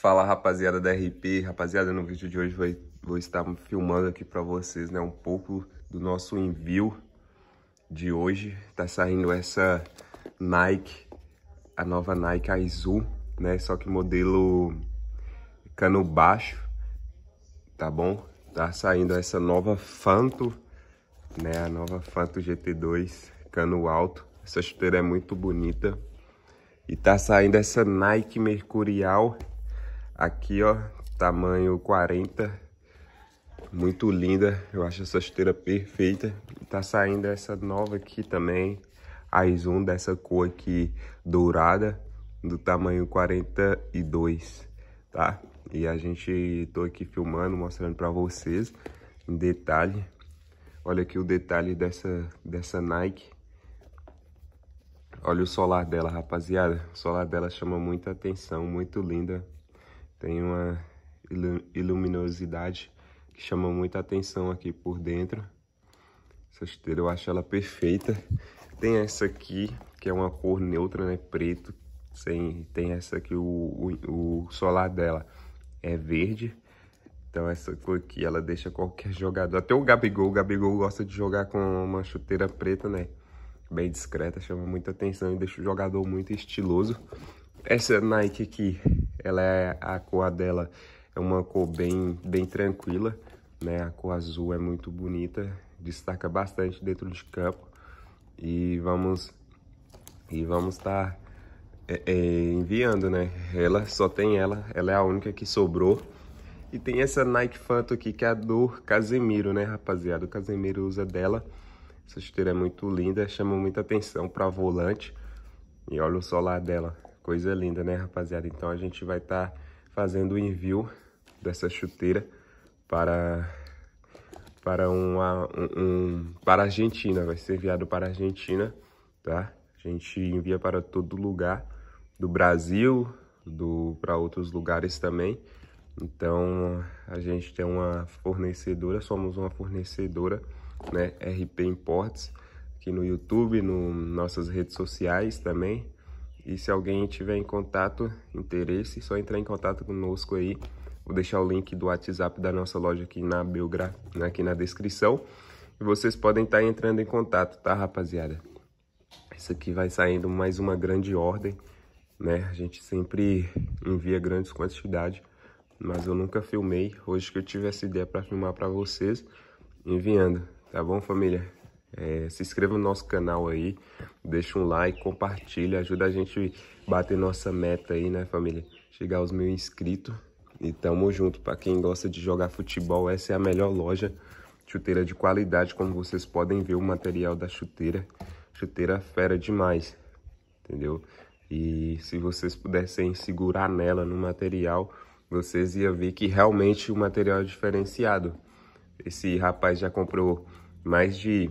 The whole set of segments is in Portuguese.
Fala rapaziada da RP, rapaziada, no vídeo de hoje vou, vou estar filmando aqui para vocês, né, um pouco do nosso envio de hoje. Tá saindo essa Nike, a nova Nike Azul, né, só que modelo cano baixo, tá bom? Tá saindo essa nova Fanto, né, a nova Fanto GT2 cano alto. Essa chuteira é muito bonita. E tá saindo essa Nike Mercurial Aqui, ó, tamanho 40. Muito linda. Eu acho essa esteira perfeita. Tá saindo essa nova aqui também. A Zoom dessa cor aqui dourada. Do tamanho 42, tá? E a gente tô aqui filmando, mostrando pra vocês em detalhe. Olha aqui o detalhe dessa, dessa Nike. Olha o solar dela, rapaziada. O solar dela chama muita atenção, muito linda. Tem uma luminosidade que chama muita atenção aqui por dentro. Essa esteira eu acho ela perfeita. Tem essa aqui, que é uma cor neutra, né? Preto. Sem, tem essa aqui, o, o, o solar dela é verde. Então essa cor aqui, ela deixa qualquer jogador... Até o Gabigol, o Gabigol gosta de jogar com uma chuteira preta, né? Bem discreta, chama muita atenção e deixa o jogador muito estiloso. Essa Nike aqui, ela é a cor dela é uma cor bem bem tranquila, né? A cor azul é muito bonita, destaca bastante dentro de campo e vamos e vamos estar tá, é, é, enviando, né? Ela só tem ela, ela é a única que sobrou. E tem essa Nike Phantom aqui que é a do Casemiro, né, rapaziada? O Casemiro usa dela. Essa chuteira é muito linda, chama muita atenção para volante. E olha o solar dela. Coisa linda, né, rapaziada? Então a gente vai estar tá fazendo o envio dessa chuteira para para uma, um, um, para a Argentina, vai ser enviado para a Argentina, tá? A gente envia para todo lugar do Brasil, do para outros lugares também. Então, a gente tem uma fornecedora, somos uma fornecedora, né, RP Imports, aqui no YouTube, no nossas redes sociais também. E se alguém tiver em contato, interesse, só entrar em contato conosco aí. Vou deixar o link do WhatsApp da nossa loja aqui na biogra... aqui na descrição. E vocês podem estar entrando em contato, tá, rapaziada? Isso aqui vai saindo mais uma grande ordem, né? A gente sempre envia grandes quantidades, mas eu nunca filmei. Hoje que eu tive essa ideia para filmar para vocês, enviando, tá bom, família? É, se inscreva no nosso canal aí, deixa um like, compartilha, ajuda a gente bater nossa meta aí, né, família? Chegar aos mil inscritos. E tamo junto. Para quem gosta de jogar futebol, essa é a melhor loja. Chuteira de qualidade, como vocês podem ver o material da chuteira. Chuteira fera demais, entendeu? E se vocês pudessem segurar nela no material, vocês iam ver que realmente o material é diferenciado. Esse rapaz já comprou mais de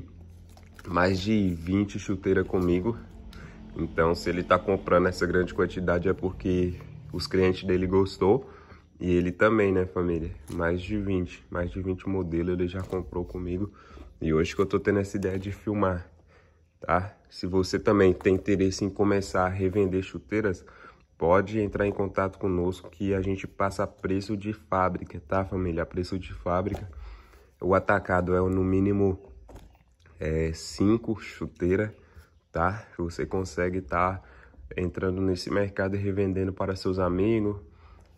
mais de 20 chuteiras comigo. Então, se ele tá comprando essa grande quantidade é porque os clientes dele gostou. E ele também, né, família? Mais de 20, mais de 20 modelos ele já comprou comigo. E hoje que eu tô tendo essa ideia de filmar, tá? Se você também tem interesse em começar a revender chuteiras, pode entrar em contato conosco que a gente passa preço de fábrica, tá, família? Preço de fábrica. O atacado é no mínimo é, cinco chuteiras, tá? Você consegue estar tá entrando nesse mercado e revendendo para seus amigos.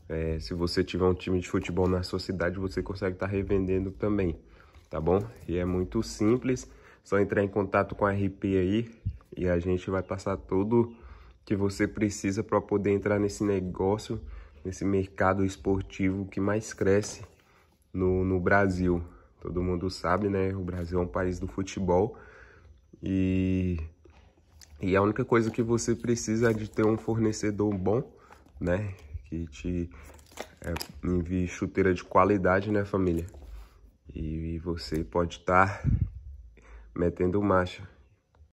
É, se você tiver um time de futebol na sua cidade, você consegue estar tá revendendo também, tá bom? E é muito simples, só entrar em contato com a RP aí e a gente vai passar tudo que você precisa para poder entrar nesse negócio, nesse mercado esportivo que mais cresce no, no Brasil, Todo mundo sabe, né? O Brasil é um país do futebol e, e a única coisa que você precisa é de ter um fornecedor bom, né? Que te é, envie chuteira de qualidade, né, família? E você pode estar tá metendo marcha.